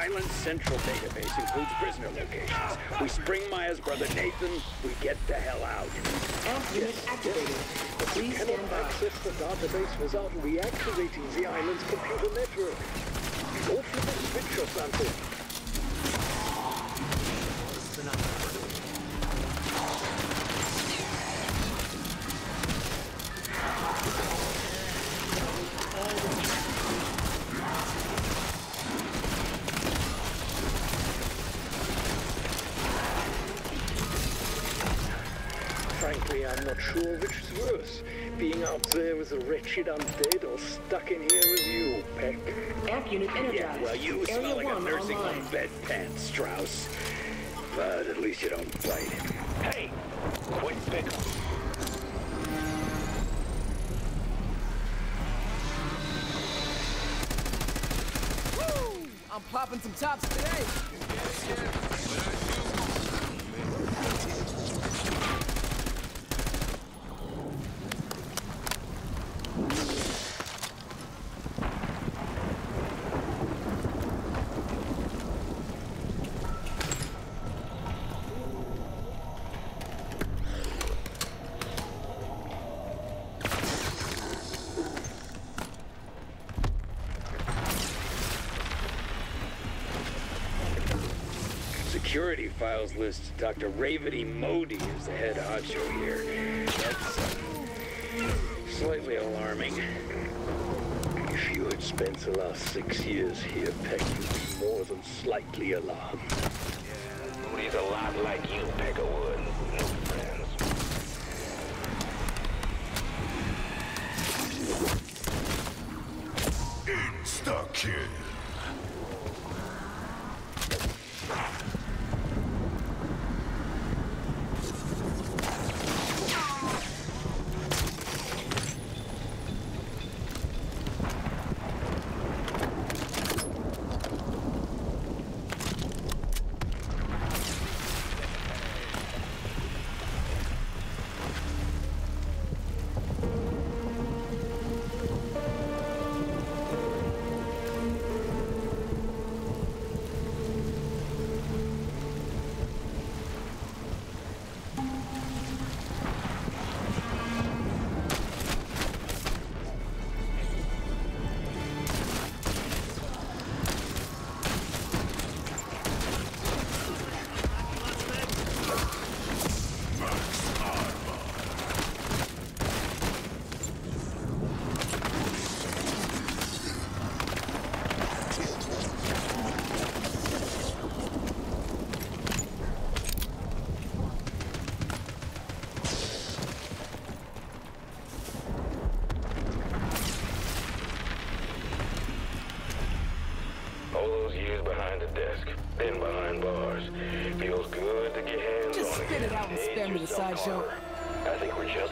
island's central database includes prisoner locations. We spring Maya's brother Nathan, we get the hell out. Amp unit activated. Please stand Cannot access the database without reactivating the island's computer network. Go flip a switch or something. A wretched undead or stuck in here with you, Peck. Amp unit energized. Yeah, well, you Area smell like a nursing online. home bedpan, Strauss. But at least you don't bite. Hey, quick pickup. I'm popping some tops today. Security files list Dr. Ravity Modi is the head honcho here. That's uh, slightly alarming. If you had spent the last six years here, Peck, you'd be more than slightly alarmed. Modi's a lot like you, Peckerwood. No friends. Insta-kill.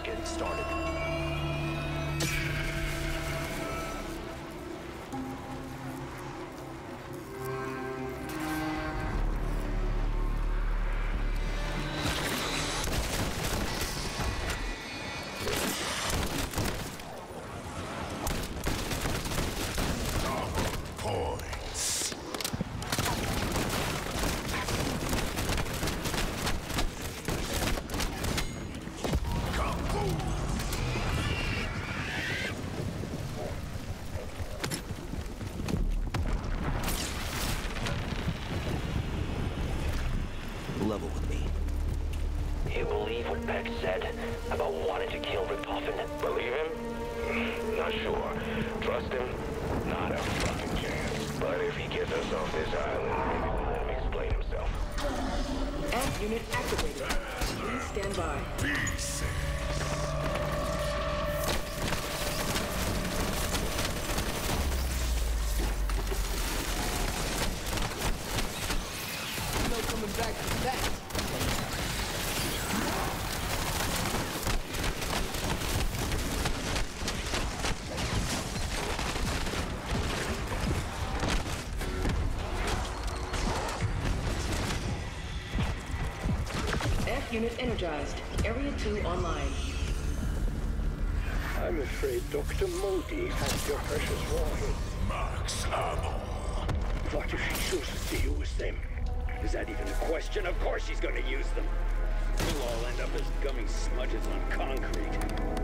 Getting started. If he us off this island, maybe we'll let him explain himself. Amp unit activated. Please stand by. Pieces. afraid Dr. Modi has your precious warhead. Max Ammo. What if she chooses to use them? Is that even a question? Of course she's gonna use them. We'll all end up as gummy smudges on concrete.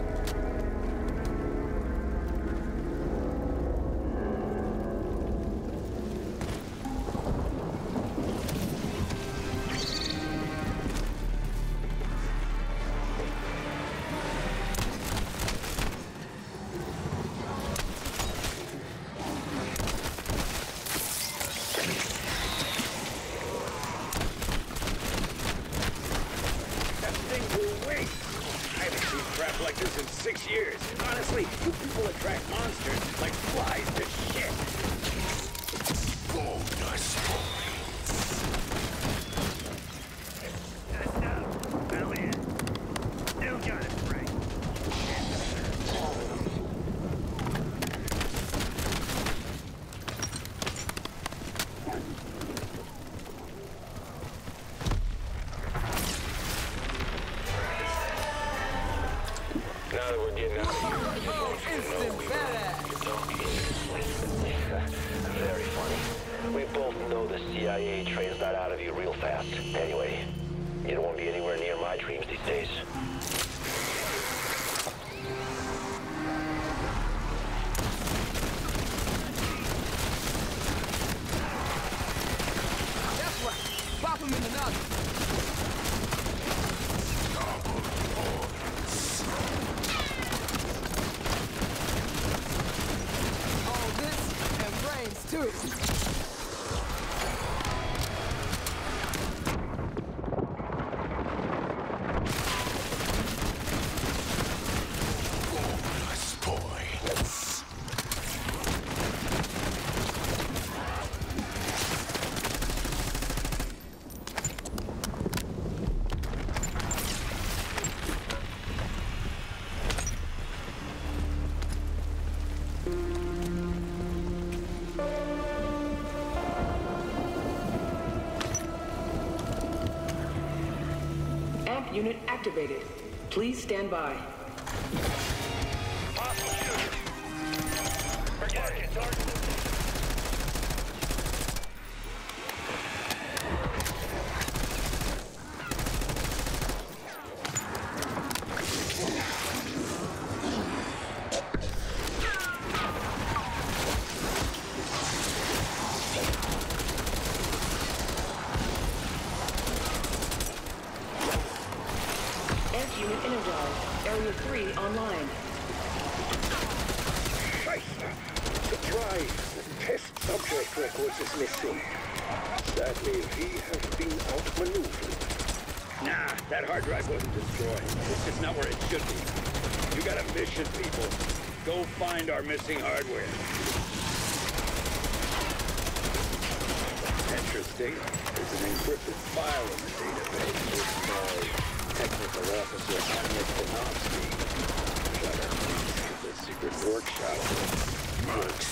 activated. Please stand by. our missing hardware. Interesting. There's an encrypted file in the database written by Technical Officer Anya Panofsky. Shut up, the secret workshop. Mark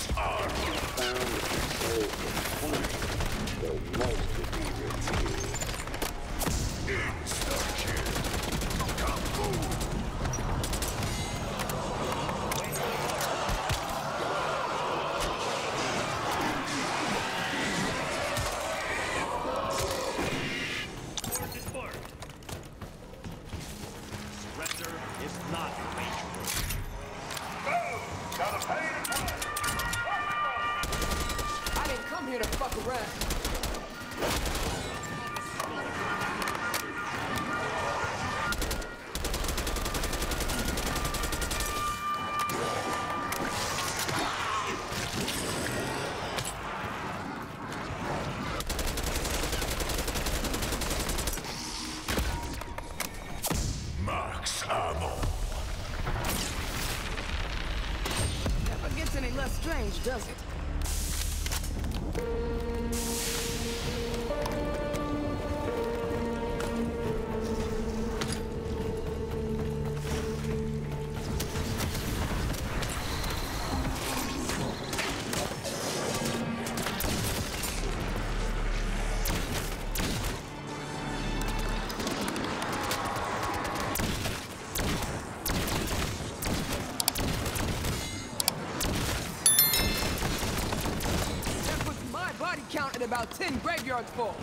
about 10 graveyards. Full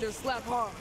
those slap hard.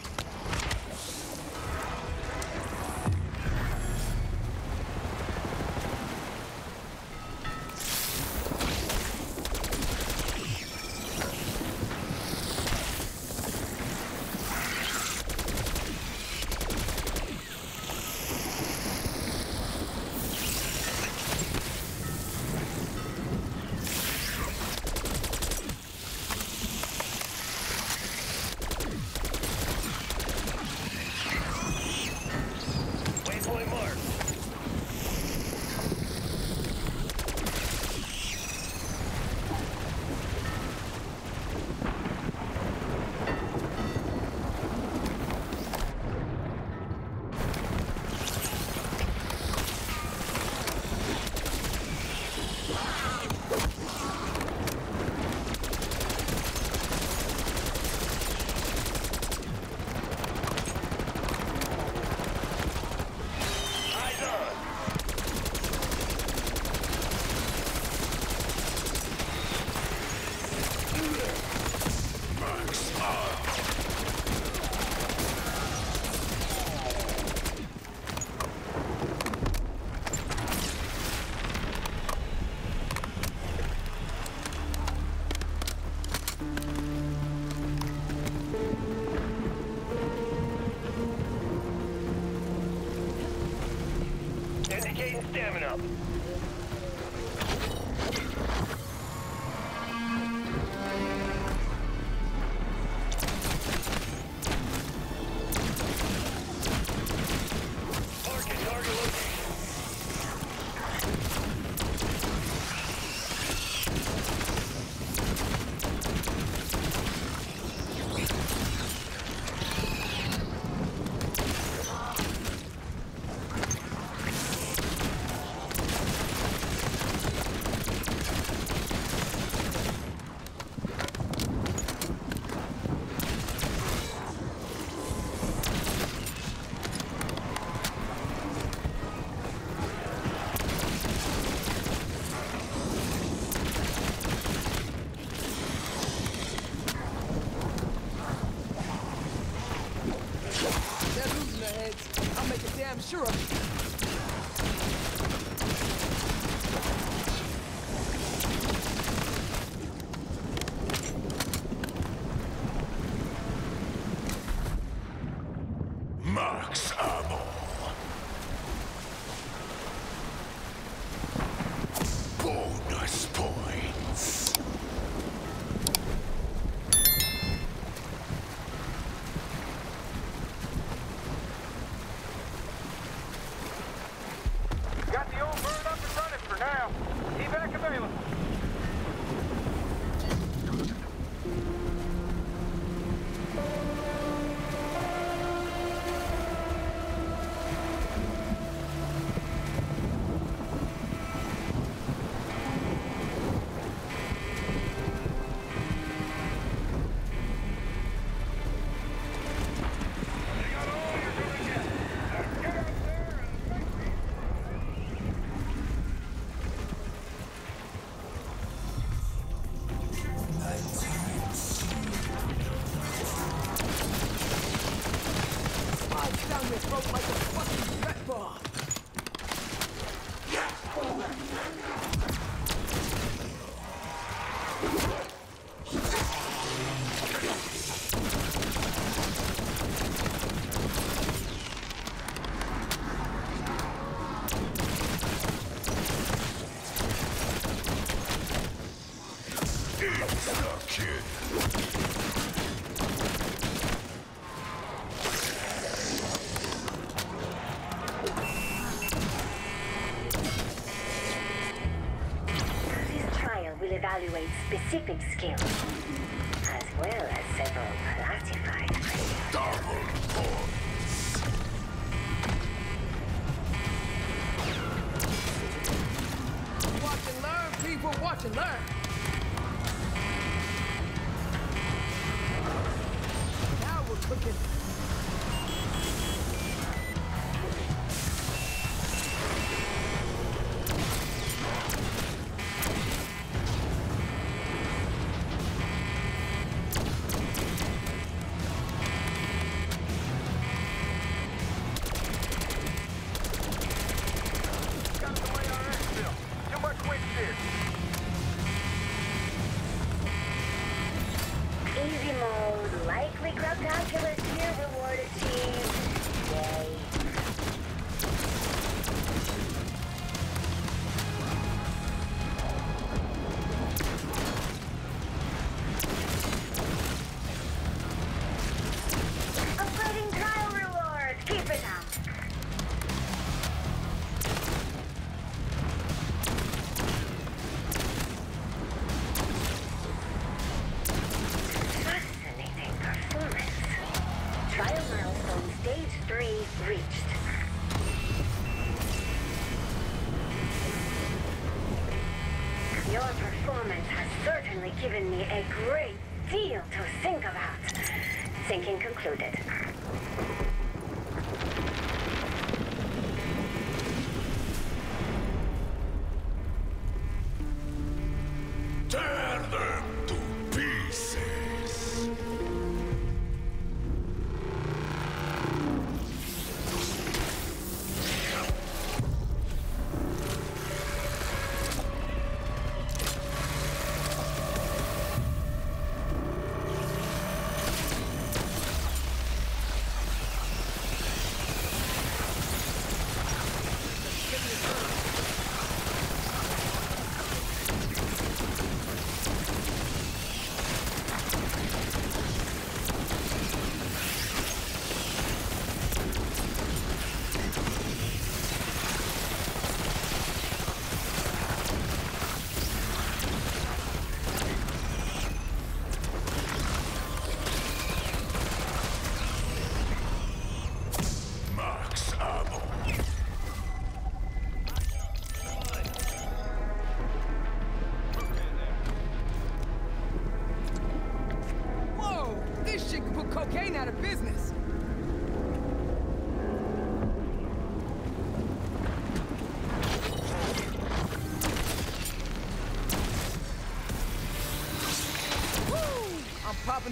Specific skills,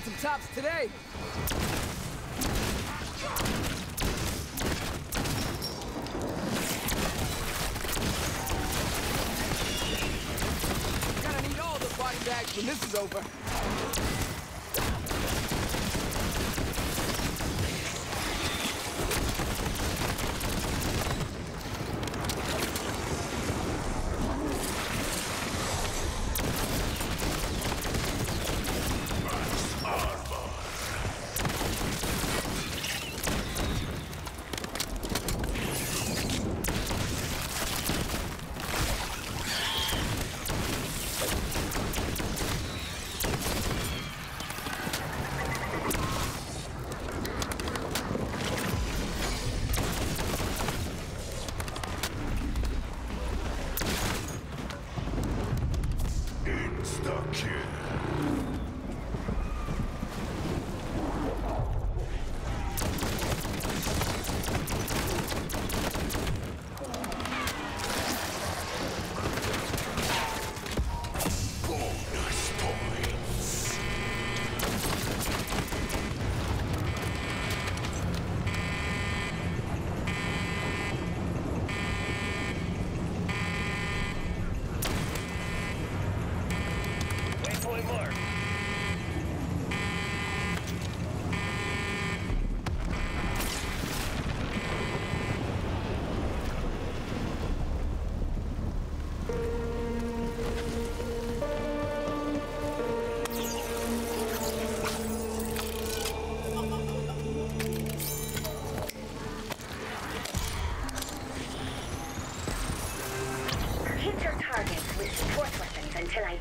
some tops today.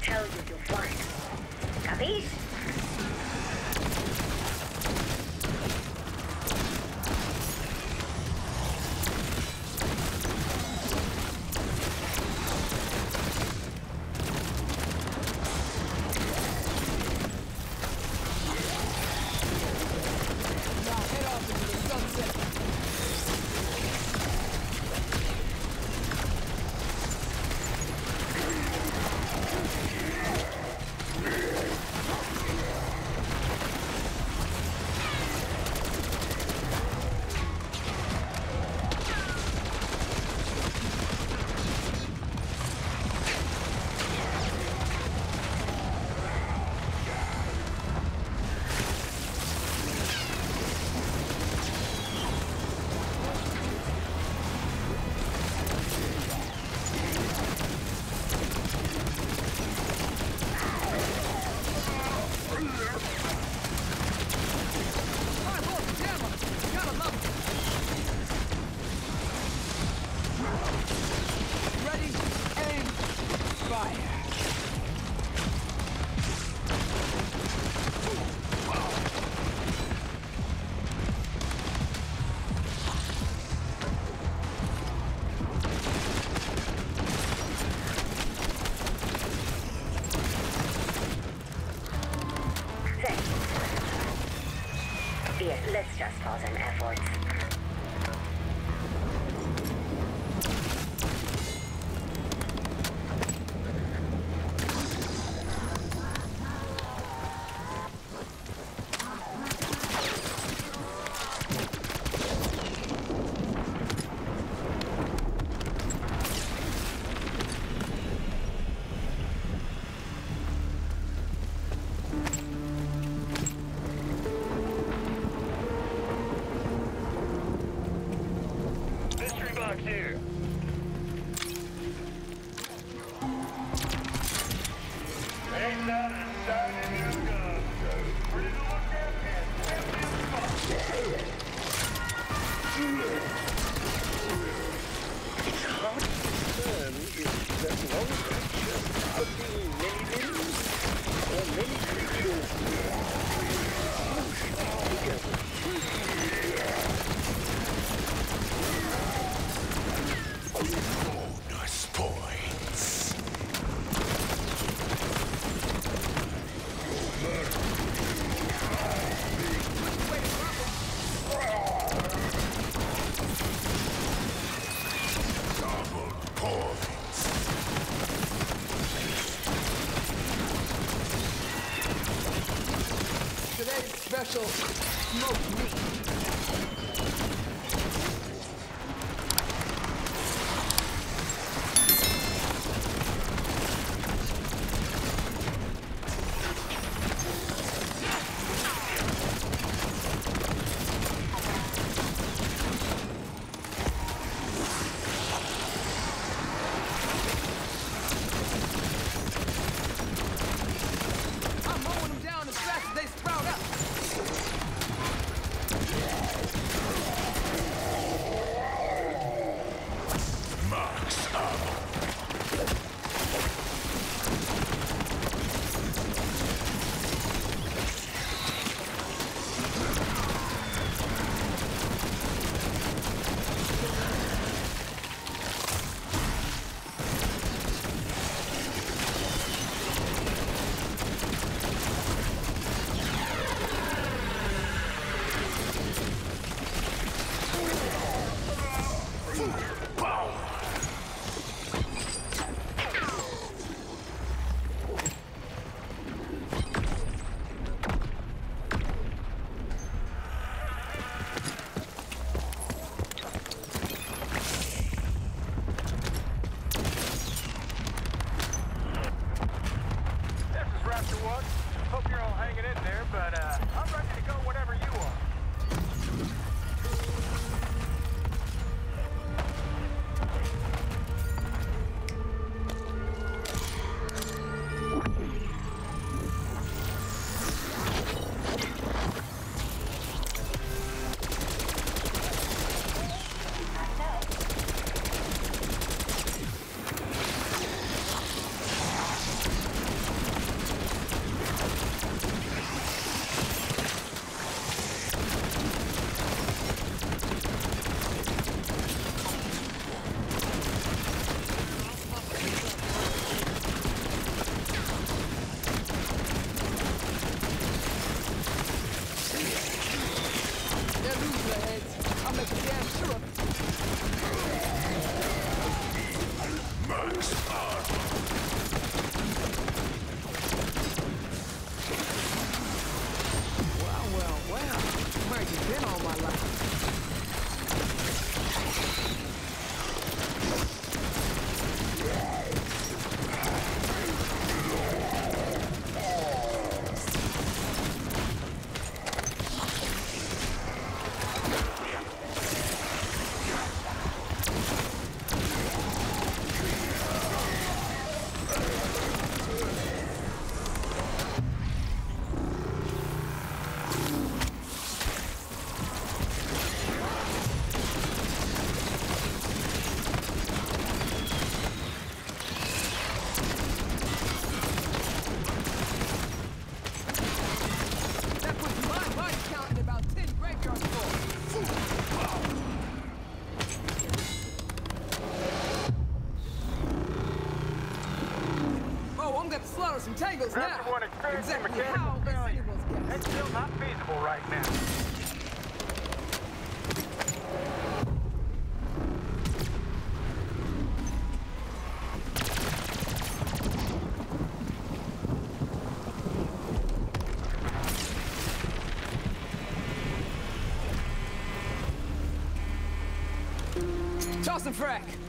Tell you special and tangles now. One exactly how value. That's still not feasible right now. Toss and frack!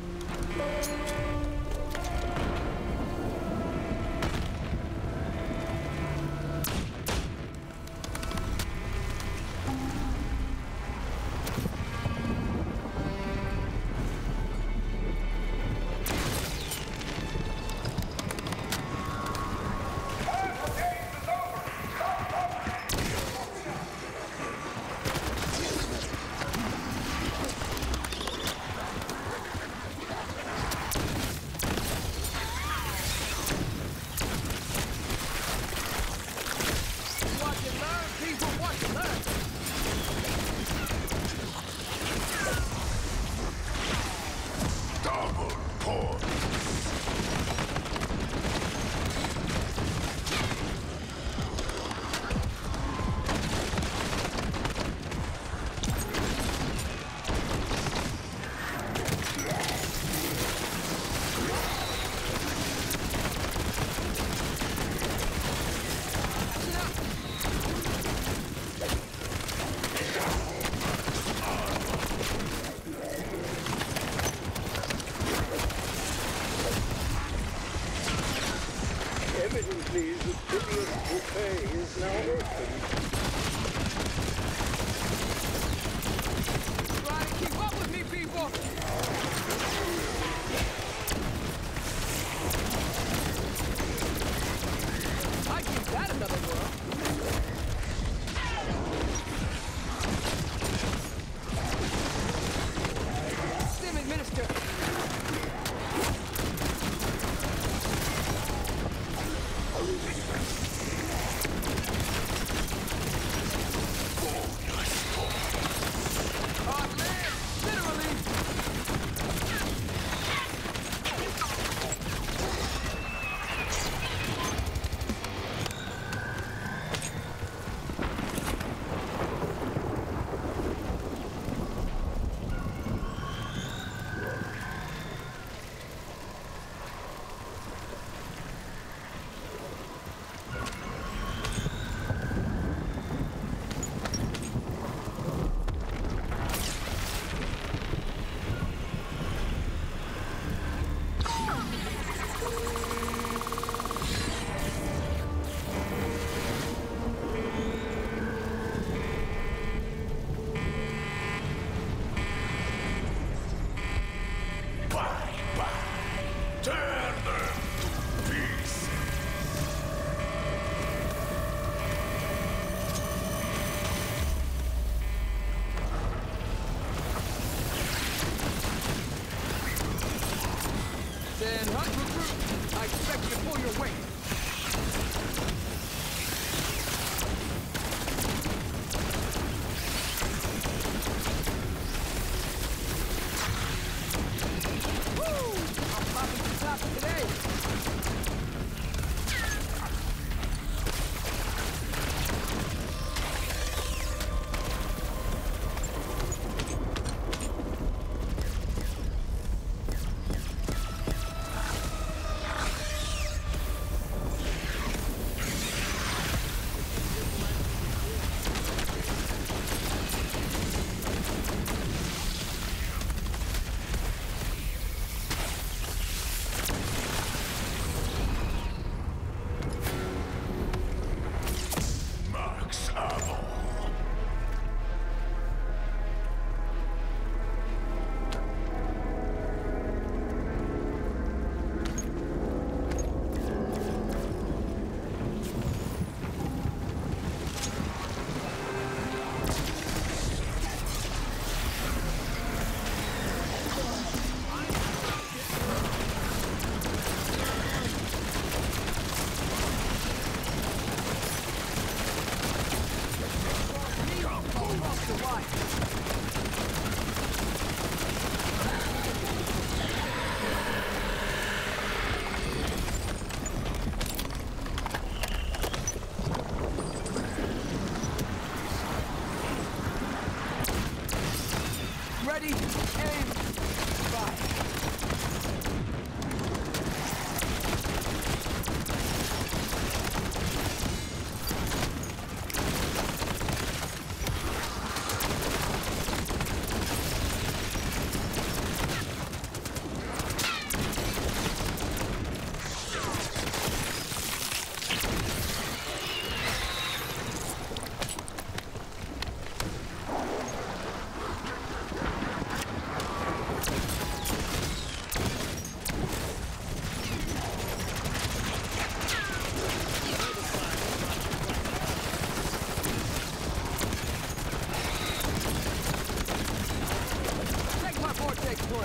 a.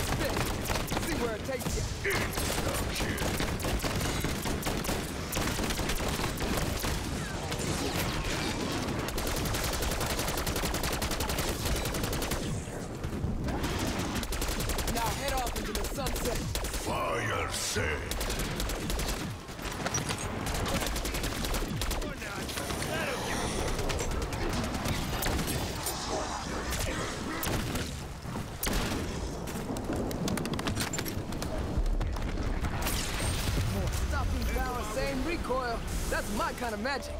See where it takes you. match.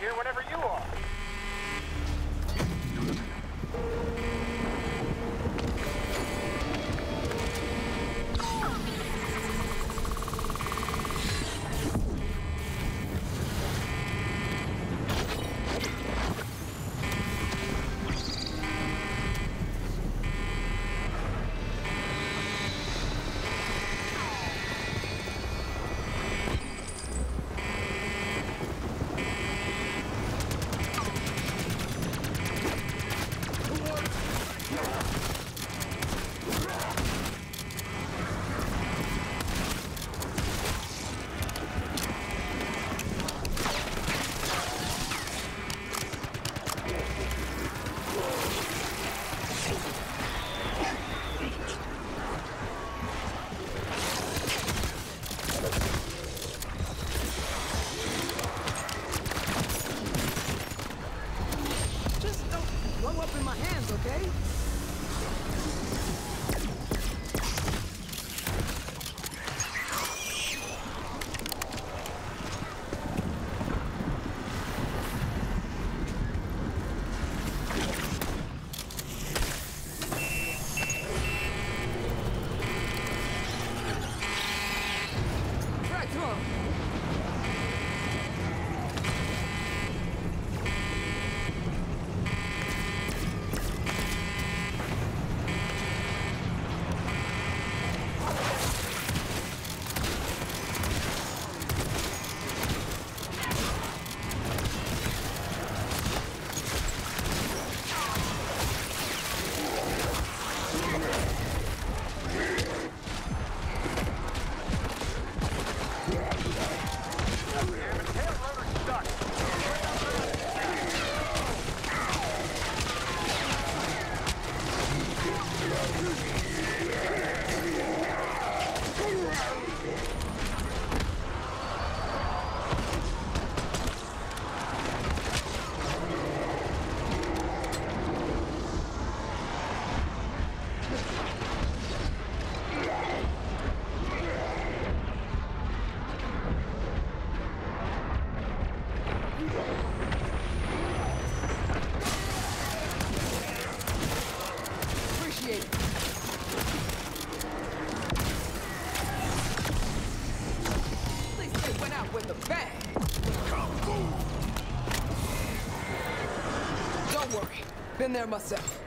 here, whatever. Been there myself.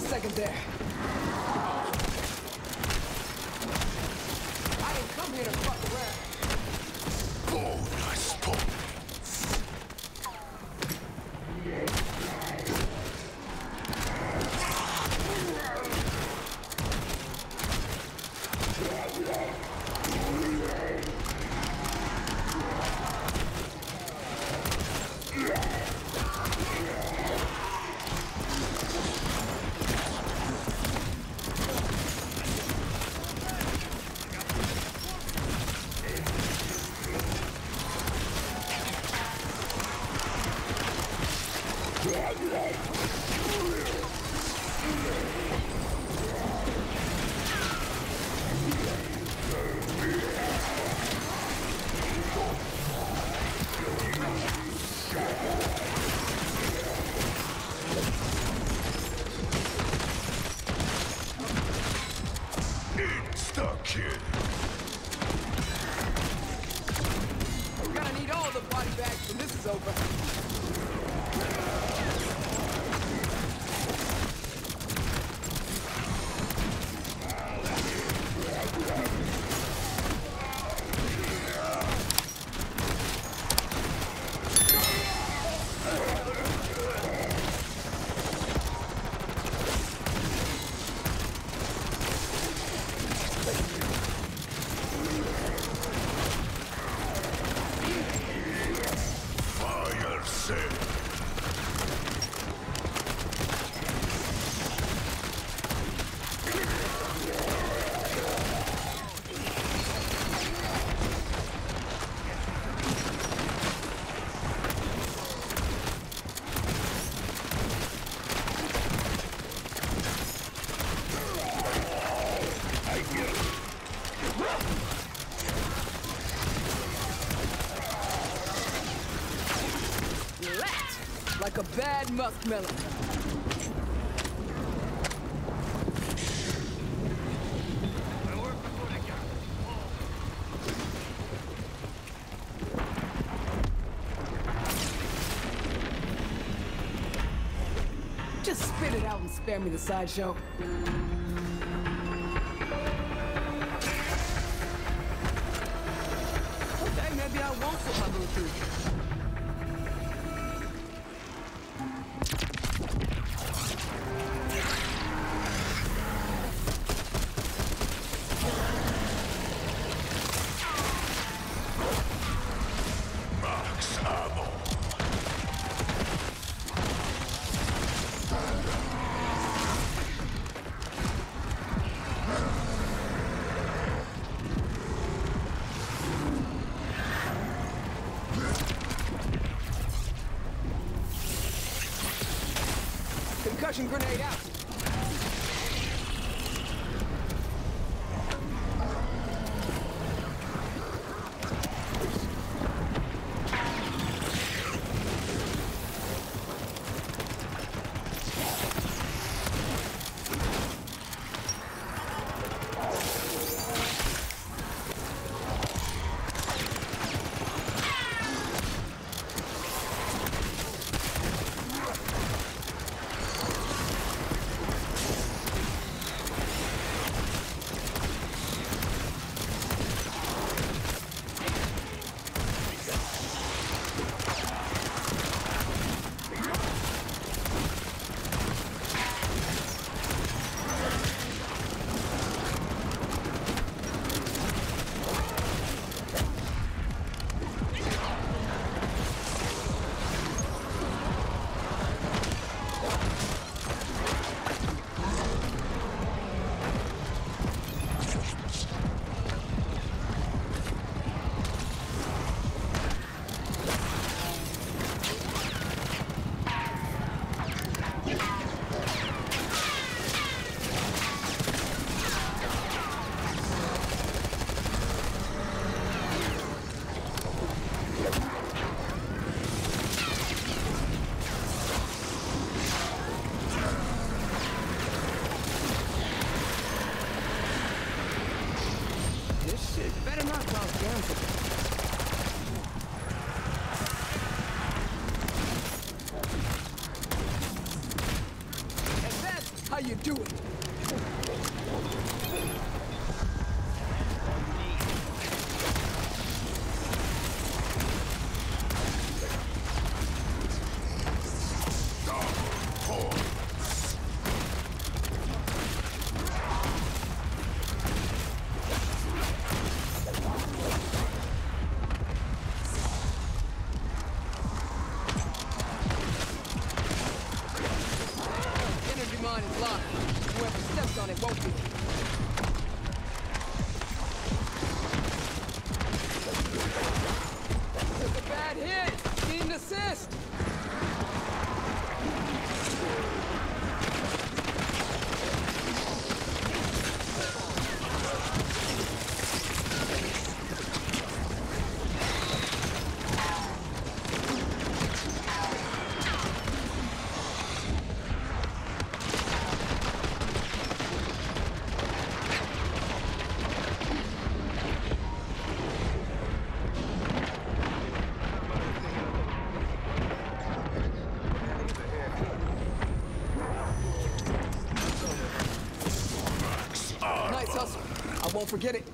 Second there. Just spit it out and spare me the sideshow. Launching grenade. won't forget it.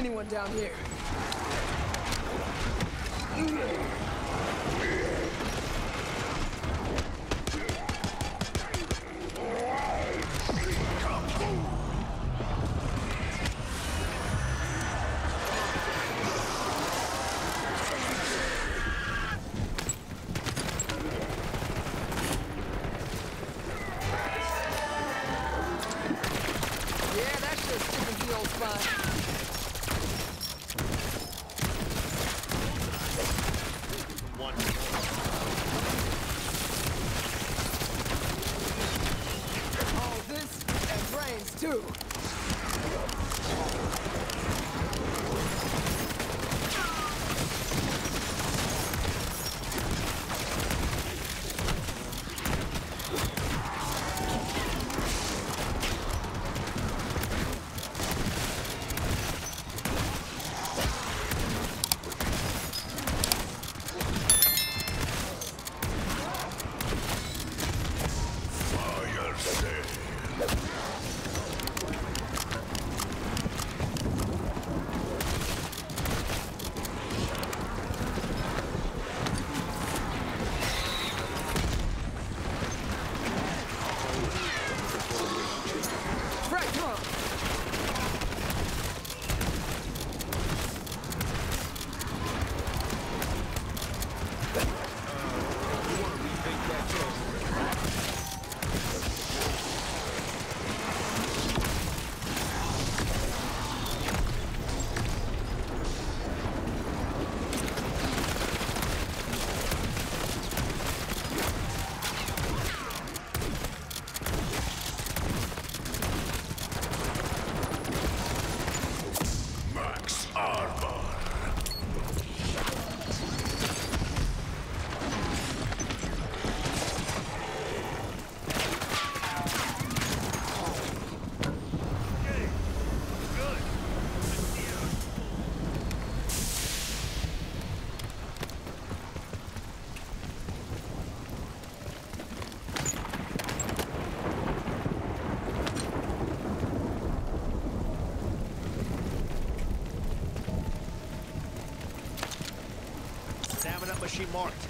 Anyone down here. she marked.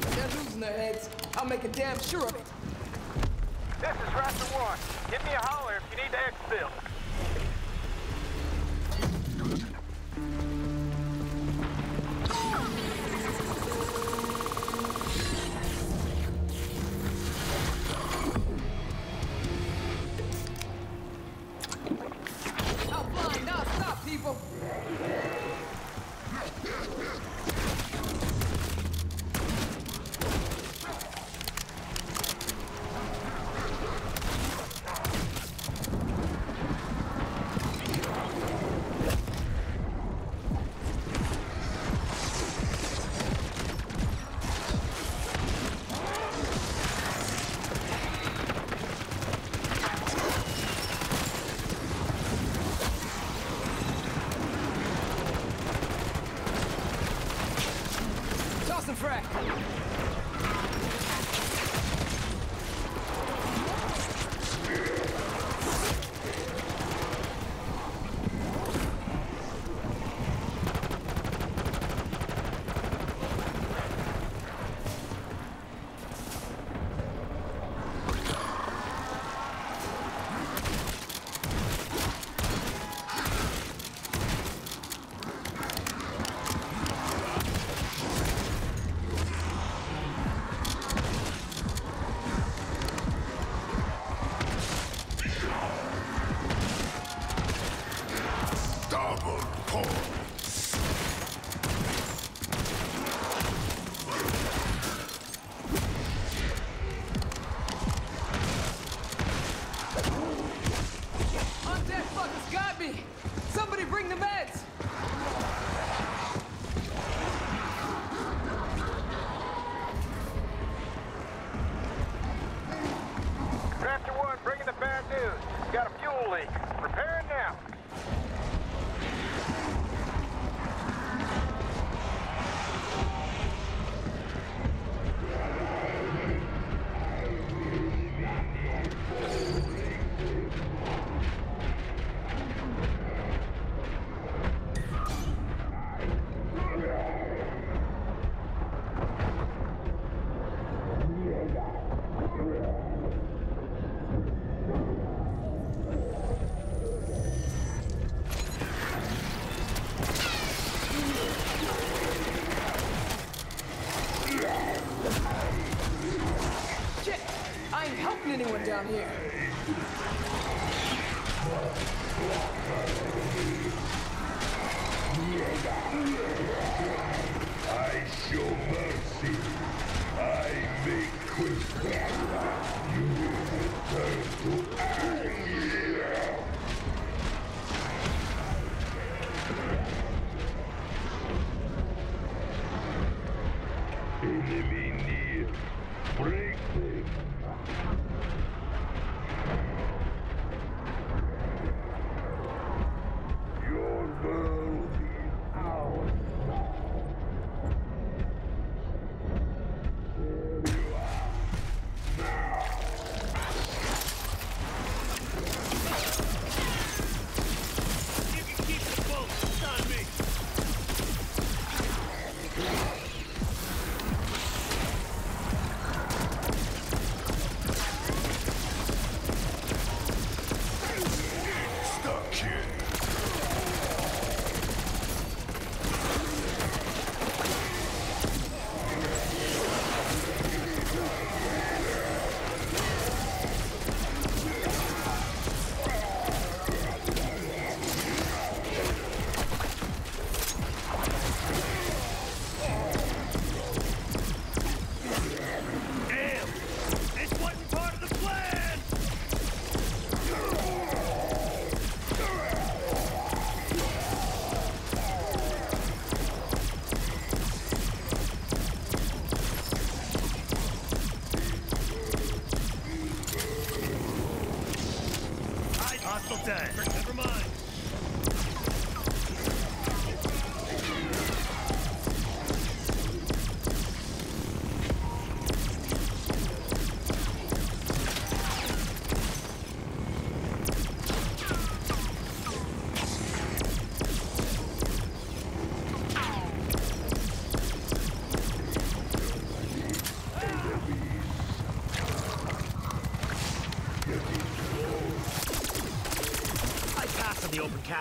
They're losing their heads. I'll make a damn sure of it. This is Raptor 1. Give me a holler if you need to exfil.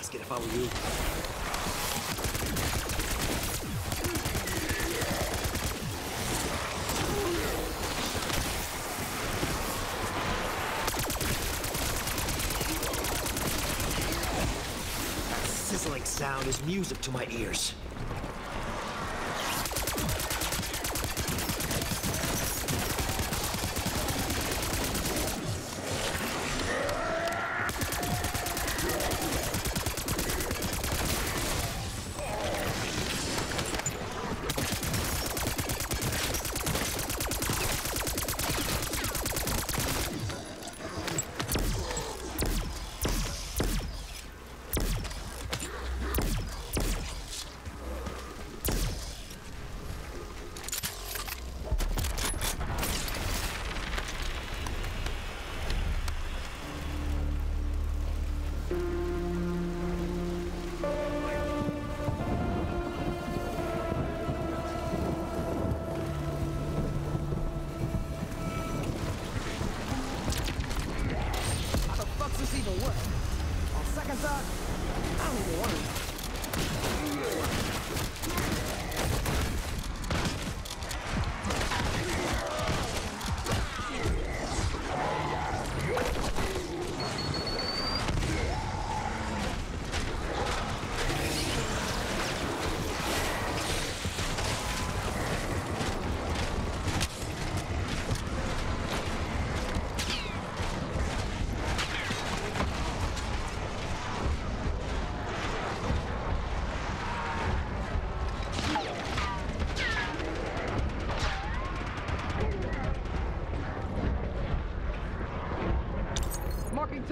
Casket if I were you. That sizzling sound is music to my ears.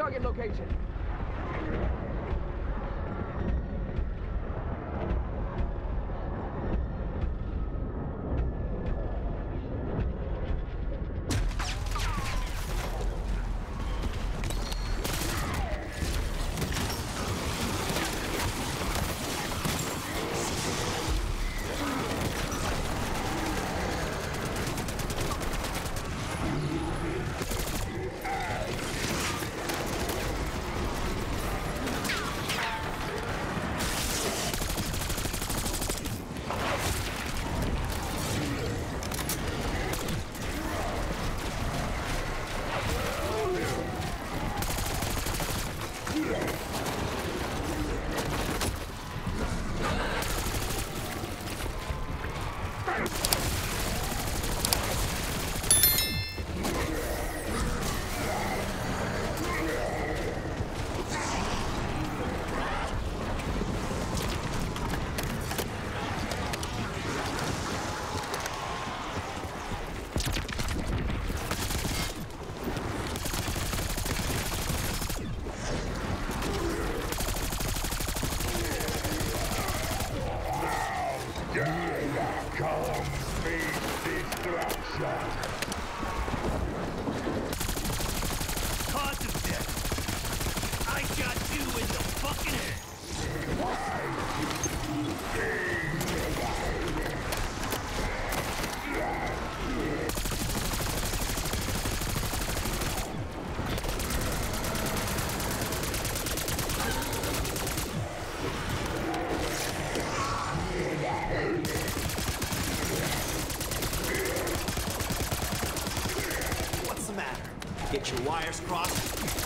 Target location. Come face destruction. Cause of death. I got you in the fucking head. What's the matter? Get your wires crossed?